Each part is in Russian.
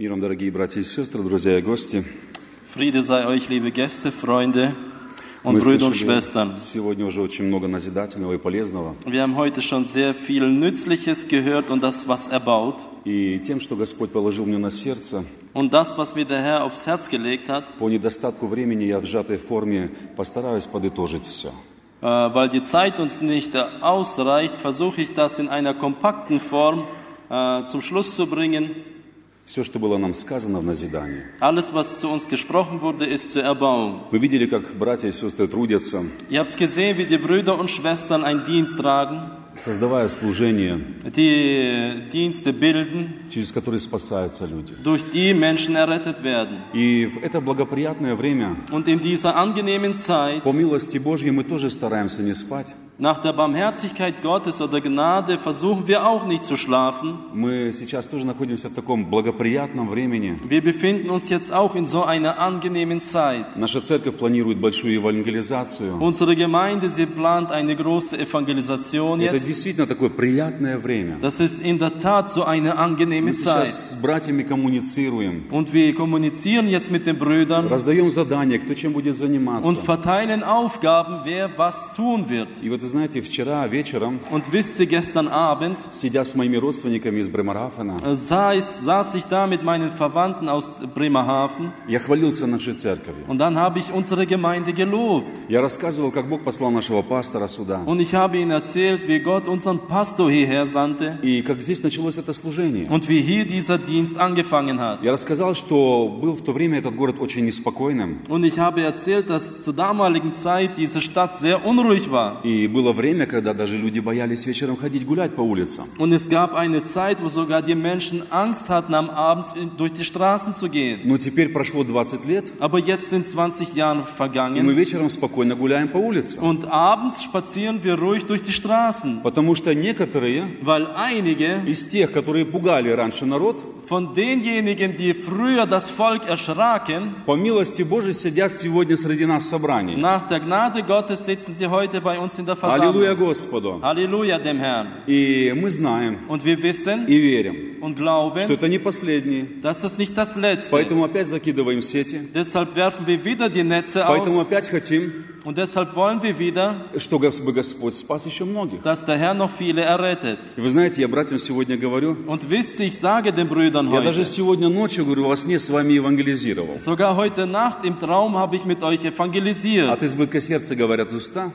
Миром, дорогие братья и сестры, друзья и гости. Friede sei euch, liebe Gäste, Freunde und Мы Brüder und Schwestern. сегодня уже очень много назидательного и полезного. Wir haben heute schon sehr viel Nützliches gehört und das, was erbaut. И тем, что Господь положил мне на сердце, Und das, was mir der Herr aufs Herz gelegt hat, по недостатку времени я в сжатой форме постараюсь подытожить все. äh, weil die Zeit uns nicht äh, ausreicht, versuche ich das in einer kompakten Form äh, zum Schluss zu bringen. Все, что было нам сказано в назидании. Alles, was zu uns gesprochen wurde, ist zur Erbauung. Вы видели, как братья и сестры трудятся, Ihr habt gesehen, wie die Brüder und Schwestern einen Dienst tragen, создавая служение, die Dienste bilden, через которые спасаются люди. durch die Menschen errettet werden. И в это благоприятное время, Und in dieser angenehmen Zeit, по милости Божьей, мы тоже стараемся не спать. nach der Barmherzigkeit Gottes oder Gnade, versuchen wir auch nicht zu schlafen. Мы сейчас тоже находимся в таком благоприятном времени. Wir befinden uns jetzt auch in so einer angenehmen Zeit. Наша церковь планирует большую евангелизацию. Unsere Gemeinde, sie plant eine große Evangelisation Это jetzt. действительно такое приятное время. Das ist in der Tat so eine angenehme Мы Zeit. сейчас с братьями коммуницируем, Und wir kommunizieren jetzt mit den Brüdern раздаем задания, кто чем будет und заниматься. verteilen Aufgaben, wer was tun wird. И вот вы Знаете, вчера вечером, Und wisst ihr, gestern Abend сидя с моими родственниками из Бремарафена, äh, saß, saß ich da mit meinen Verwandten aus Bremerhaven я хвалился нашей церковью. und dann habe ich unsere Gemeinde gelobt. Я рассказывал, как Бог послал нашего пастора сюда. Und ich habe ihnen erzählt, wie Gott unseren Pastor hierher sandte И как здесь началось это служение. und wie hier dieser Dienst angefangen hat. Я рассказал, что был в то время этот город очень неспокойным. Und ich habe erzählt, dass zur damaligen Zeit diese Stadt sehr unruhig war. И было время, когда даже люди боялись вечером ходить гулять по улицам. Und es gab eine Zeit, wo sogar die Menschen Angst hatten, am Abend durch die Straßen zu gehen. Но теперь прошло 20 лет, Aber jetzt sind 20 Jahre и мы vergangen вечером спокойно гуляем по улицам. und abends spazieren wir ruhig durch die Straßen, Потому что некоторые weil einige из тех, которые пугали раньше народ, von denjenigen, die früher das Volk erschraken, по милости Божией сидят сегодня среди нас в собрании. nach der Gnade Gottes sitzen sie heute bei uns in der Аллилуйя Versammlung. Господу! Halleluja dem Herrn. И мы знаем Und wir wissen и верим, und что glauben, это не последние. dass es nicht das Letzte. Поэтому опять закидываем сети. Deshalb werfen wir wieder die Netze Поэтому aus опять хотим, und deshalb wollen wir wieder, чтобы Господь спас еще многих. dass der Herr noch viele errettet. И вы знаете, я братьям сегодня говорю, Und wisst ich sage den Brüdern я даже heute, сегодня ночью, говорю, во сне с вами евангелизировал. sogar heute Nacht im Traum habe ich mit euch evangelisiert. От избытка сердца говорят уста,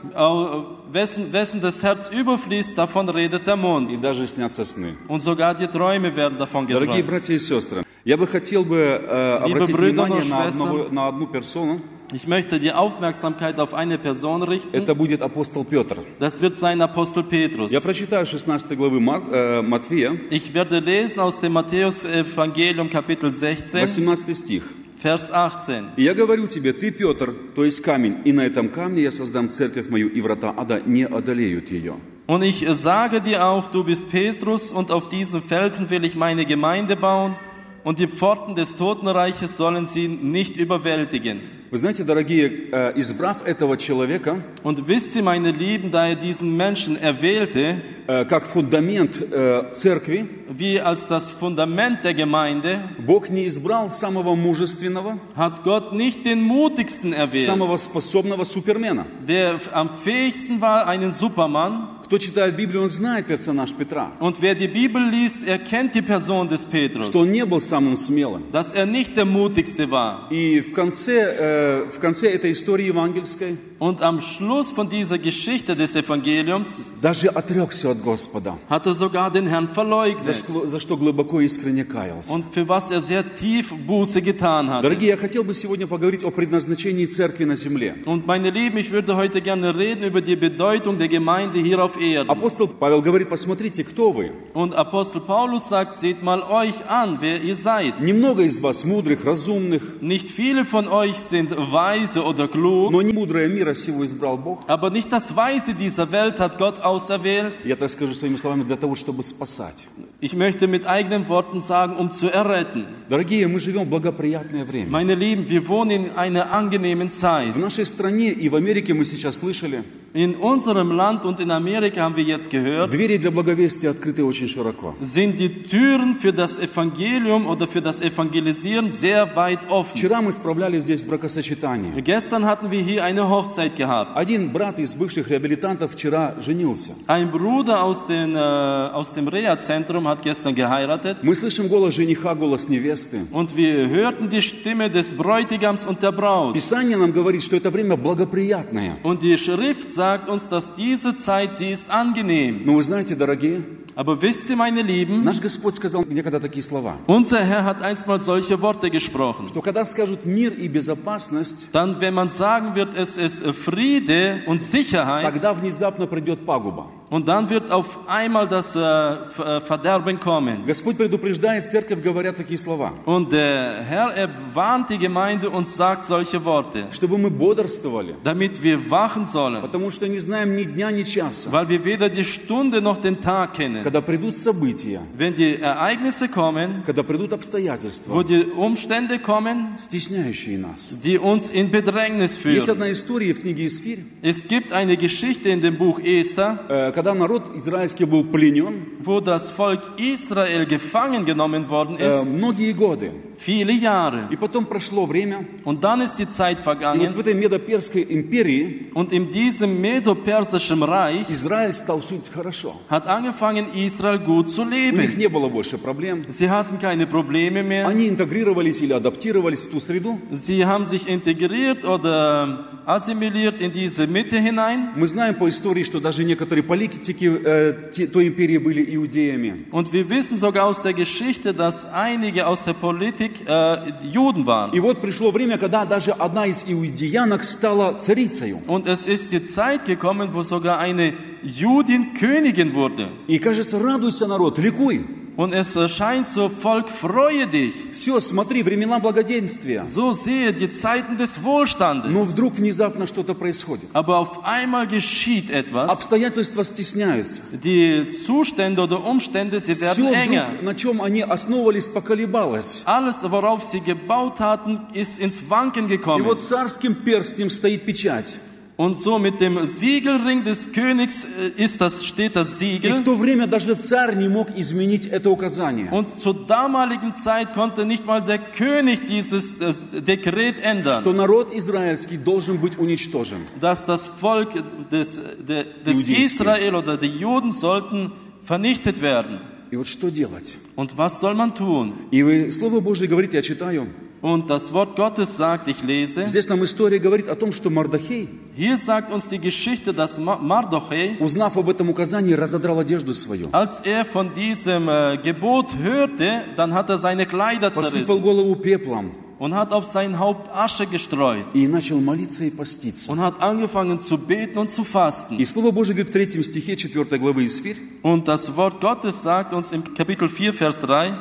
Wessen, wessen das Herz überfließt, davon redet der Mund. и даже снятся сны. Und sogar die Träume werden davon Дорогие geträumt. братья и сестры, я бы хотел бы э, Liebe обратить Brüder внимание на, одного- на одну персону. Ich möchte die Aufmerksamkeit auf eine Person richten. Это будет апостол Петр. Das wird sein Apostel Petrus. Я прочитаю 16 главы Мар- э, Матфея, Ich werde lesen aus dem Matthäus-Evangelium Kapitel 16, 18 стих. Vers 18. «И я говорю тебе, ты Петр, то есть камень, и на этом камне я создам церковь мою, и врата ада не одолеют ее». Und ich sage dir auch, du bist Petrus, und auf diesen Felsen will ich meine Gemeinde bauen, und die Pforten des Totenreiches sollen sie nicht überwältigen. Вы знаете, дорогие, э, избрав этого человека Und wisst ihr, meine Lieben, da er diesen Menschen erwählte, э, как фундамент э, церкви, wie als das Fundament der Gemeinde, Бог не избрал самого мужественного, hat Gott nicht den mutigsten erwählt, самого способного супермена. der am fähigsten war, einen Supermann. Кто читает Библию, он знает персонаж Петра, Und wer die Bibel liest, er kennt die Person des Petrus, что он не был самым смелым. dass er nicht der mutigste war. И в конце, э, в конце этой истории евангельской Und am Schluss von dieser Geschichte des Evangeliums даже отрекся от Господа, hat er sogar den Herrn за verleugnet что, за что глубоко искренне каялся. und für was er sehr tief Buße getan hat. Дорогие, я хотел бы сегодня поговорить о предназначении церкви на земле. Und meine Lieben, ich würde heute gerne reden über die Bedeutung der Gemeinde hier auf Erden. Апостол Павел говорит, посмотрите, кто вы. Und Apostel Paulus sagt, seht mal euch an, wer ihr seid. Немного из вас мудрых, разумных, Nicht viele von euch sind weise oder klug, но не мудрое мира сего избрал Бог. aber nicht das Weise dieser Welt hat Gott auserwählt. Я так скажу своими словами, для того, чтобы спасать. Ich möchte mit eigenen Worten sagen, um zu erretten. Дорогие, мы живем в благоприятное время. Meine Lieben, wir wohnen in einer angenehmen Zeit. В нашей стране и в Америке мы сейчас слышали, In unserem Land und in Amerika haben wir jetzt gehört, двери для благовестия открыты очень широко. sind die Türen für das Evangelium oder für das Evangelisieren sehr weit offen. Вчера мы справляли здесь бракосочетание. Gestern hatten wir hier eine Hochzeit gehabt. Один брат из бывших реабилитантов вчера женился. Ein Bruder aus, den, äh, aus dem Reha-Zentrum hat gestern geheiratet Мы слышим голос жениха, голос невесты. und wir hörten die Stimme des Bräutigams und der Braut. Писание нам говорит, что это время благоприятное. Und die Schrift sagt uns, dass diese Zeit, sie ist angenehm. Но вы знаете, дорогие, Aber wisst ihr, meine Lieben, наш Господь сказал мне когда такие слова, unser Herr hat einstmal solche Worte gesprochen. что когда скажут мир и безопасность, Dann, wenn man sagen wird, es ist Friede und Sicherheit, тогда внезапно придет пагуба. und dann wird auf einmal das äh, Ver- äh, Verderben kommen. Господь предупреждает церковь, говоря такие слова, Und der Herr er warnt die Gemeinde und sagt solche Worte, чтобы мы бодрствовали, damit wir wachen sollen, потому что не знаем ни дня, ни часа, weil wir weder die Stunde noch den Tag kennen. Когда придут события, Wenn die Ereignisse kommen, когда придут wo обстоятельства, die Umstände kommen, стесняющие нас. die uns in Bedrängnis Есть führen. одна история в книге Исфирь, Es gibt eine Geschichte in dem Buch Esther, э, когда народ израильский был пленен wo das Volk Israel gefangen genommen worden э, ist, многие годы. viele Jahre. И потом прошло время, Und dann ist die Zeit и вот vergangen в этой Медоперской империи und in diesem Medo-Persischen Reich Израиль стал жить хорошо. hat angefangen, Israel gut zu У них leben. не было больше проблем. Sie hatten keine Probleme mehr. Они интегрировались или адаптировались в ту среду. Sie haben sich integriert oder assimiliert in diese Mitte hinein. Мы знаем по истории, что даже некоторые политики э, те- той империи были иудеями. Und wir wissen sogar aus der Geschichte, dass einige aus der Politik äh, Juden waren. И вот пришло время, когда даже одна из иудеянок стала царицею. Und es ist die Zeit gekommen, wo sogar eine Judin Königin wurde. И кажется, радуйся, народ, ликуй. Und es erscheint so, Volk, freue dich. Все, смотри, времена благоденствия. So sehe die Zeiten des Wohlstandes. Но вдруг внезапно что-то происходит. Aber auf einmal geschieht etwas. Обстоятельства стесняются. Die Zustände oder Umstände, sie Все werden enger. вдруг, на чем они основывались, поколебалось. Alles, worauf sie gebaut hatten, ist ins Wanken И gekommen. вот царским перстнем стоит печать. Und so mit dem Siegelring des Königs äh, ist das, steht das И в Siegel. то время даже царь не мог изменить это указание. Und zur damaligen Zeit konnte nicht mal der König dieses äh, Dekret ändern, Что народ израильский должен быть уничтожен. dass das Volk des, de, des Judäischen. Israel oder die Juden sollten vernichtet werden. И вот что делать? Und was soll man tun? И вы- Слово Божье говорит, я читаю. Und das Wort Gottes sagt, ich lese, Здесь нам история говорит о том, что Мардахей, hier sagt uns die Geschichte, dass Ma- Mardochai, узнав об этом указании, разодрал одежду свою. als er von diesem äh, Gebot hörte, dann hat er seine Kleider Посыпал zerrissen голову пеплом und hat auf sein Haupt Asche gestreut и начал молиться и поститься. und hat angefangen zu beten und zu fasten. И Слово Божье говорит в третьем стихе 4 главы Исфирь, Und das Wort Gottes sagt uns im Kapitel 4, Vers 3,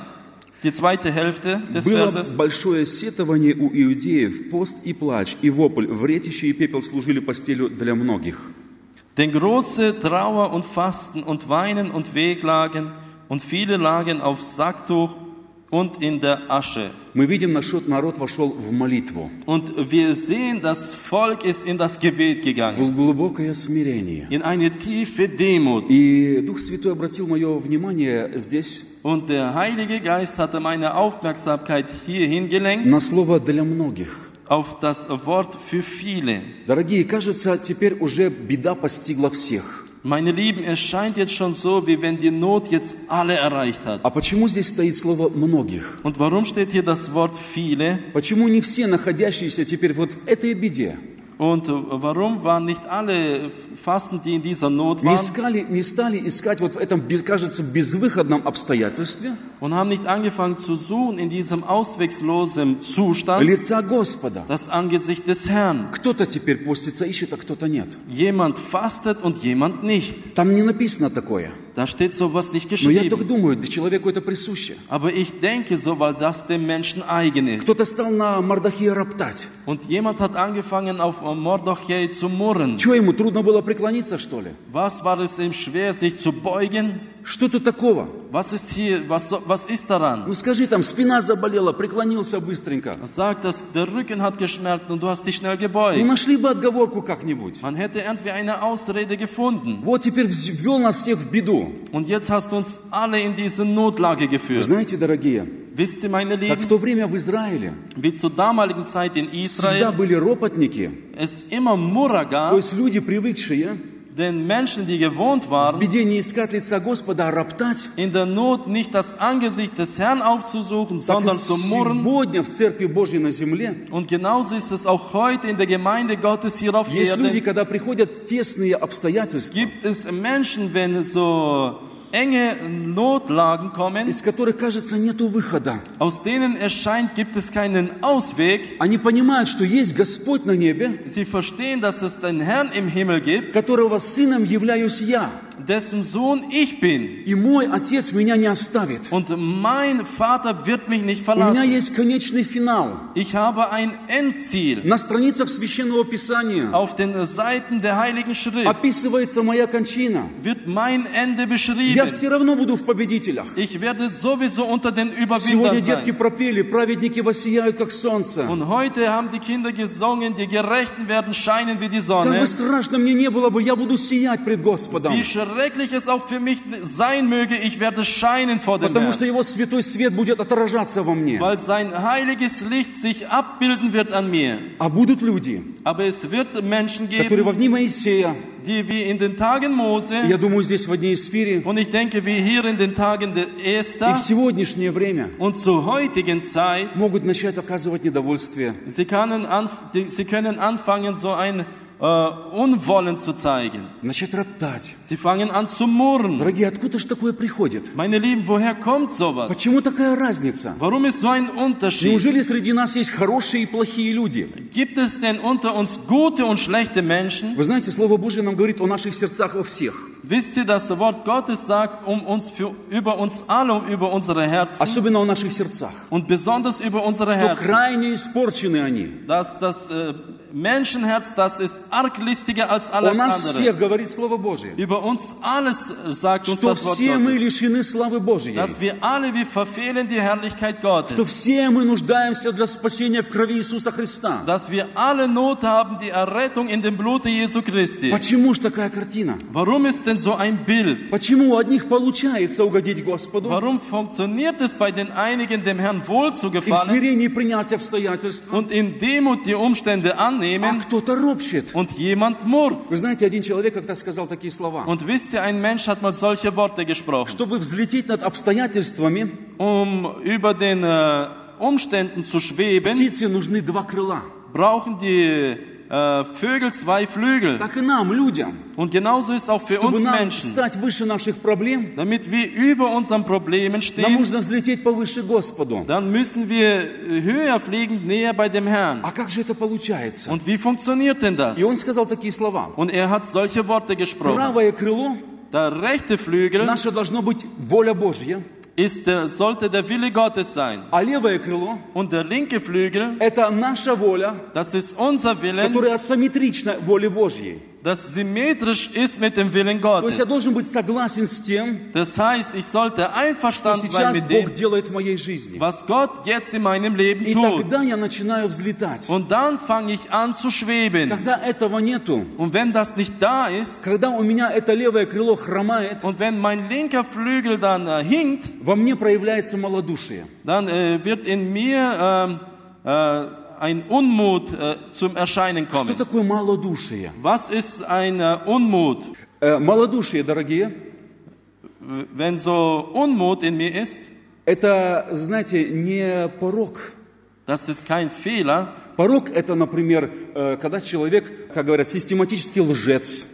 die zweite Hälfte des Было Verses. большое сетование у иудеев, пост и плач, и вопль, вретище и пепел служили постелью для многих. Denn große Trauer und Fasten und Weinen und Wehklagen und viele lagen auf Sacktuch und in der Asche. Мы видим, наш народ вошел в молитву, Und wir sehen, das Volk ist in das Gebet gegangen, в глубокое смирение. in eine tiefe Demut. И Дух Святой обратил мое внимание здесь Und der Heilige Geist hatte meine Aufmerksamkeit hierhin gelenkt, на слово «для многих». auf das Wort für viele. Дорогие, кажется, теперь уже беда постигла всех. Meine Lieben, es scheint jetzt schon so, wie wenn die Not jetzt alle erreicht hat. А почему здесь стоит слово «многих»? Und warum steht hier das Wort viele? Почему не все находящиеся теперь вот в этой беде Und äh, warum waren nicht alle Fasten, die in dieser Not не, waren искали, не стали искать вот в этом, кажется, безвыходном обстоятельстве und haben nicht angefangen zu suchen in diesem ausweglosen Zustand лица Господа? das Angesicht des Herrn? Кто-то теперь постится, ищет, а кто-то нет. Jemand fastet und jemand nicht. Там не написано такое. Da steht sowas nicht Но я так geschrieben. думаю, человеку это присуще. Aber ich denke so, weil das dem Menschen eigen ist. Кто-то стал на Мардахия роптать. Und jemand hat angefangen auf Mordechai zu murren. Чего ему, трудно было преклониться, что ли? Was war es ihm schwer, sich zu beugen? Что тут такого? Was ist hier, was, was ist daran? Ну скажи, там спина заболела, преклонился быстренько. Sag, dass der Rücken hat geschmerzt und du hast dich schnell Ну gebeugt. нашли бы отговорку как-нибудь. Man hätte irgendwie eine Ausrede gefunden. Вот теперь ввел нас всех в беду. Und jetzt hast du uns alle in diese Notlage geführt. знаете, дорогие, Wisst ihr, meine как Lieben, в то время в Израиле wie zur damaligen Zeit in всегда Israel были ропотники, es immer Murrer то есть люди, привыкшие den Menschen, die gewohnt в waren, беде не искать лица Господа, а роптать, in der Not nicht das Angesicht des Herrn aufzusuchen, так и sondern zu murren. сегодня в Церкви Божьей на земле Und genauso ist es auch heute in der Gemeinde Gottes hier auf есть люди, Erden. когда приходят тесные обстоятельства, Gibt es Menschen, wenn so enge Notlagen kommen, из которых, кажется, нету выхода. aus denen erscheint, gibt es keinen Ausweg. Они понимают, что есть Господь на небе, Sie verstehen, dass es den Herrn im Himmel gibt, которого сыном являюсь я. dessen Sohn ich bin. И мой Отец меня не оставит. Und mein Vater wird mich nicht У меня verlassen. есть конечный финал. Ich habe ein Endziel. На страницах Священного Писания Auf den Seiten der Heiligen Schrift описывается моя кончина. wird mein Ende Я beschrieben. все равно буду в победителях. Ich werde sowieso unter den Сегодня детки sein. пропели, праведники воссияют, как солнце. Und heute haben die Kinder gesungen, die Gerechten werden scheinen wie die Как Sonne. бы страшно мне не было бы, я буду сиять пред Господом. Wie schrecklich es auch für mich sein möge, ich werde scheinen vor dem Потому что Herrn. Его святой свет будет отражаться во мне. Weil sein heiliges Licht sich abbilden wird an mir. А будут люди, Aber es wird Menschen которые geben, во дни Моисея, die wie in den Tagen и Mose, я думаю, здесь в дне Исфире, und ich denke wie hier in den Tagen der и Esther в сегодняшнее время und zur heutigen Zeit, могут начать оказывать недовольствие. sie können, anf die, sie können anfangen, so ein äh, Unwollen zu zeigen. Начать роптать. Sie fangen an zu murren. Дорогие, откуда же такое приходит? Meine Lieben, woher kommt sowas? Почему такая разница? Warum ist so ein Unterschied? Неужели среди нас есть хорошие и плохие люди? Gibt es denn unter uns gute und schlechte Menschen? Вы знаете, Слово Божье нам говорит о наших сердцах во всех. Wisst ihr, das Wort Gottes sagt um uns für, über uns alle und über unsere Herzen Особенно о наших сердцах. und besonders über unsere Что Herzen, крайне испорчены они. dass das äh, Menschenherz, das ist arglistiger als О alles нас andere. всех говорит Слово Божье. Über uns alles äh, sagt uns Что das Wort все мы Gottes. лишены славы Божьей. Dass wir alle, wir verfehlen die Herrlichkeit Что Gottes. все мы нуждаемся для спасения в крови Иисуса Христа. Dass wir alle Not haben, die Errettung in dem Blute Jesu Christi. Почему же такая картина? Warum ist denn so ein Bild? Почему у одних получается угодить Господу Warum funktioniert es bei den einigen, dem Herrn wohl zu и в gefallen смирении принять обстоятельства, und in Demut die Umstände а annehmen кто-то ропщет? und jemand murrt? Вы знаете, один человек как-то сказал такие слова. Und wisst ihr, ein Mensch hat mal solche Worte gesprochen. Чтобы взлететь над обстоятельствами, Um über den äh, Umständen zu schweben, птице нужны два крыла. brauchen die äh, Vögel zwei Flügel. Так и нам, людям, Und genauso ist auch für чтобы uns нам Menschen. стать выше наших проблем, Damit wir über unseren Problemen нам stehen, нужно взлететь повыше Господу. dann müssen wir äh, höher fliegen, näher bei dem Herrn. А как же это получается? Und wie funktioniert denn das? И он сказал такие слова. Und er hat solche Worte gesprochen. Правое крыло Der rechte Flügel наше должно быть воля Божья, ist der, sollte der Wille Gottes sein. а левое крыло Und der linke Flügel, – это наша воля, das ist unser Willen, которая асимметрична воле Божьей. Das symmetrisch ist mit dem Willen То есть я должен быть согласен с тем, Das heißt, ich sollte что einverstanden sein сейчас mit Бог dem, делает в моей жизни. was Gott jetzt in meinem Leben И tut. тогда я начинаю взлетать. Und dann fange ich an zu schweben. Когда этого нету, Und wenn das nicht da ist, когда у меня это левое крыло хромает, und wenn mein linker Flügel dann äh, hinkt, во мне проявляется малодушие. dann äh, wird in mir ähm, äh, ein Unmut äh, zum Erscheinen Что kommen. такое малодушие? Was ist ein äh, Unmut? Э, Малодушие, дорогие, Wenn so Unmut in mir ist, это, знаете, не порог. das ist kein Fehler. Порог – это, например, э, когда человек, как говорят, систематически лжец.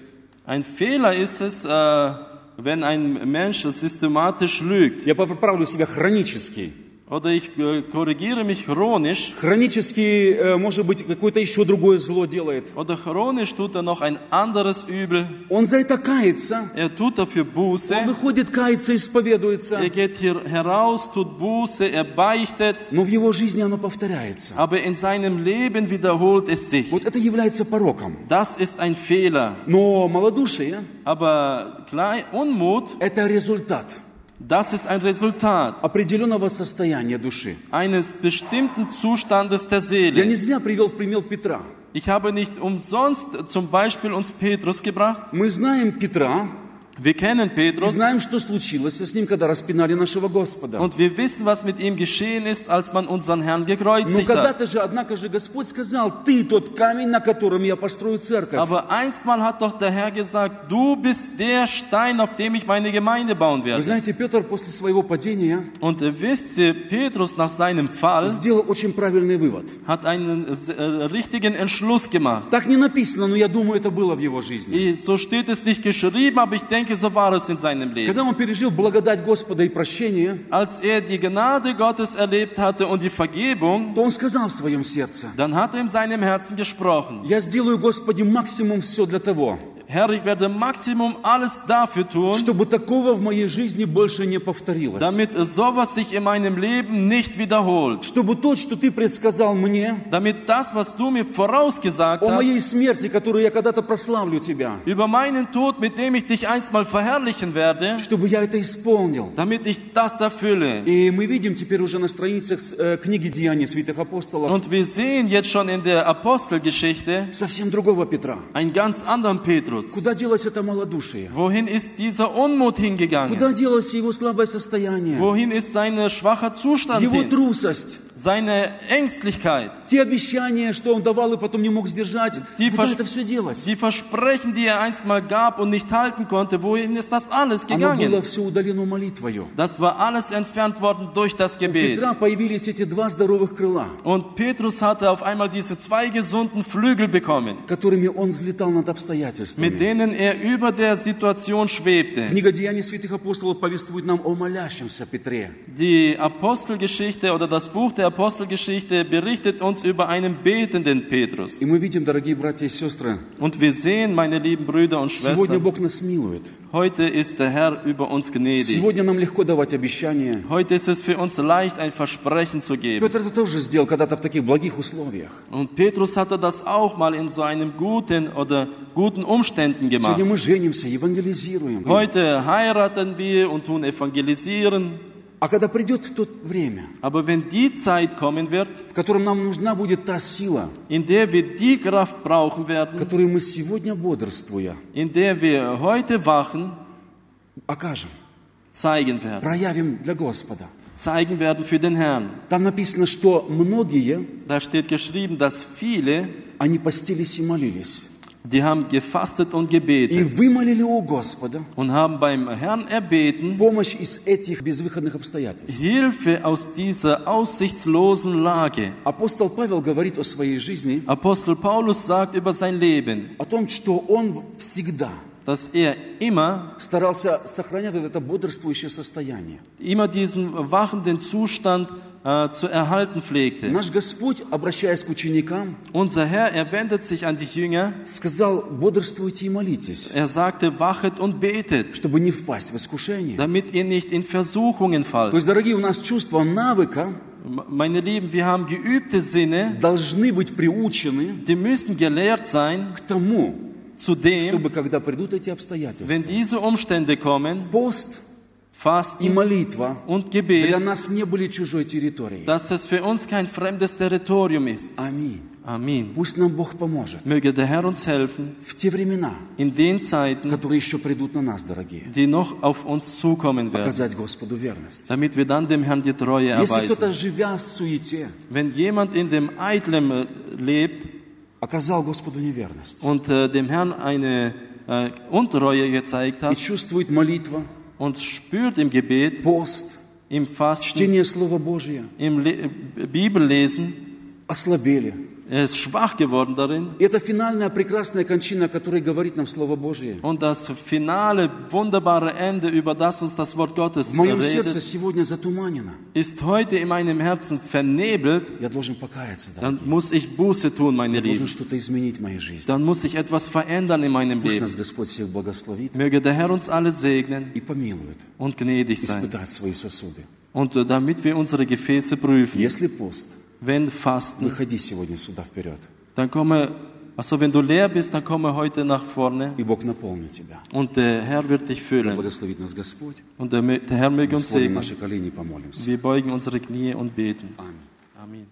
Ein Fehler ist es, äh, wenn ein Mensch systematisch lügt. Я поправлю себя хронический. Oder ich äh, korrigiere mich chronisch. Хронически, э, может быть, какое-то еще другое зло делает. Oder chronisch tut er noch ein anderes Übel. Он за это кается. Er tut dafür Он выходит, кается, исповедуется. Er geht hier heraus, tut Buße, er beichtet. Но в его жизни оно повторяется. Aber in seinem Leben wiederholt es sich. Вот это является пороком. Das ist ein Fehler. Но малодушие Aber Klei Unmut, – это результат das ist ein Resultat определенного состояния души. eines bestimmten Zustandes der Я Seele. не зря привел в пример Петра. Ich habe nicht umsonst zum Beispiel uns Petrus gebracht. Мы знаем Петра Wir kennen и Petrus знаем, что случилось с ним, когда распинали нашего Господа. und wir wissen, was mit ihm geschehen ist, als man unseren Herrn Но gekreuzigt hat. когда-то же, однако же, Господь сказал, ты тот камень, на котором я построю церковь. Aber einstmal hat doch der Herr gesagt, du bist der Stein, auf dem ich meine Gemeinde bauen Вы werde. знаете, Петр после своего падения Und äh, wisst ihr, Petrus nach seinem Fall сделал очень правильный вывод. hat einen äh, richtigen Entschluss gemacht. Так не написано, но я думаю, это было в его жизни. Ich- So steht es nicht geschrieben, aber ich denke, so war es in seinem Leben. Когда он пережил благодать Господа и прощение, Als er die Gnade Gottes erlebt hatte und die Vergebung, то он сказал в своем сердце, dann hat er in seinem Herzen gesprochen. я сделаю, Господи, максимум все для того, Herr, ich werde Maximum alles dafür tun, чтобы такого в моей жизни больше не повторилось. damit sowas sich in meinem Leben nicht wiederholt. Чтобы то, что ты предсказал мне, Damit das, was du mir vorausgesagt о hast, моей смерти, которую я когда-то прославлю тебя, über meinen Tod, mit dem ich dich einstmal verherrlichen werde, чтобы я это исполнил. damit ich das erfülle. И мы видим теперь уже на страницах э, книги Деяний святых апостолов Und wir sehen jetzt schon in der Apostelgeschichte совсем другого Петра. einen ganz anderen Petrus. Куда делось это малодушие? Wohin ist dieser Unmut hingegangen? Куда делось его слабое состояние? Wohin ist sein schwacher Zustand Его трусость? Seine Ängstlichkeit? Те обещания, что он давал и потом не мог сдержать, Die, куда это все делось? die Versprechen, die er einst mal gab und nicht halten konnte, wohin ist das alles Оно было gegangen? все удалено молитвою. Das war alles entfernt worden durch das У Gebet. Петра появились эти два здоровых крыла, Und Petrus hatte auf einmal diese zwei gesunden Flügel bekommen, которыми он взлетал над mit обстоятельствами. denen er über der Situation schwebte. Книга Деяний святых апостолов повествует нам о молящемся Петре. Die Apostelgeschichte oder das Buch der Apostelgeschichte berichtet uns über einen betenden Petrus. И мы видим, дорогие братья и сестры, Und wir sehen, meine lieben Brüder und сегодня Schwestern, Бог нас милует. heute ist der Herr über uns gnädig. Сегодня нам легко давать обещания. Heute ist es für uns leicht, ein Versprechen zu geben. Петр это тоже сделал когда-то в таких благих условиях. Und Petrus hatte das auch mal in so einem guten oder guten Umständen gemacht. Сегодня мы женимся, евангелизируем. Heute heiraten wir und tun evangelisieren. А когда придет то время, Aber wenn die Zeit kommen wird, в котором нам нужна будет та сила, in der wir die Kraft brauchen werden, которую мы сегодня бодрствуя in der wir heute wachen, окажем, zeigen werden. проявим для Господа. Zeigen werden für den Herrn. Там написано, что многие, Da steht geschrieben, dass viele, они постились и молились. die haben gefastet und И gebetet вымолили у Господа und haben beim Herrn erbeten, помощь из этих безвыходных обстоятельств. Hilfe aus dieser aussichtslosen Lage. Апостол Павел говорит о своей жизни, Apostel Paulus sagt über sein Leben, о том, что он всегда dass er immer, старался сохранять вот это бодрствующее состояние. immer diesen wachenden Zustand äh, zu erhalten pflegte. Наш Господь, обращаясь к ученикам, Unser Herr, er wendet sich an die Jünger, сказал, бодрствуйте и молитесь, er sagte, wachet und betet, чтобы не впасть в искушение. damit ihr nicht in Versuchungen То fallt. есть, дорогие, у нас чувства навыка M- Meine Lieben, wir haben geübte Sinne, должны быть приучены die müssen gelehrt sein к тому, zu dem, чтобы когда придут эти wenn обстоятельства, diese Umstände kommen, пост и Fasten молитва und для Gebet, нас не были чужой территорией. dass es für uns kein fremdes Territorium ist. Аминь. Amen. Пусть нам Бог поможет Möge der Herr uns helfen, в те времена, in den Zeiten, которые еще придут на нас, дорогие, die noch auf uns zukommen werden, оказать Господу верность. damit wir dann dem Herrn die Treue Если кто-то, erweisen. живя в суете, Wenn jemand in dem Eitlem äh, lebt оказал Господу неверность und äh, dem Herrn eine äh, Untreue gezeigt и hat чувствует молитва, und spürt im Gebet, пост, im Fasten, чтение Слова Божия, im Le Bibellesen, ослабели, Er ist schwach geworden darin. Это финальная прекрасная кончина, о которой говорит нам Слово Божие. Und das finale, wunderbare Ende, über das uns das Wort Gottes В моем сердце redet, сегодня затуманено. ist heute in meinem Herzen vernebelt. Я должен покаяться, да. Dann muss ich Buße tun, meine Я должен Lieben. что-то изменить в моей жизни. Dann muss ich etwas verändern in meinem Пусть Leben. нас Господь всех благословит Möge der Herr uns alle segnen и помилует und gnädig sein. испытать свои сосуды. Und äh, damit wir unsere Gefäße prüfen, Если пост, wenn Fasten, выходи сегодня сюда вперед, dann komme, also wenn du leer bist, dann komme heute nach vorne и Бог наполнит тебя. und der Herr wird dich füllen. Благословит нас Господь. Und der, der Herr möge Мы uns склоним segnen. наши колени и помолимся. Wir beugen unsere Knie und beten. Аминь.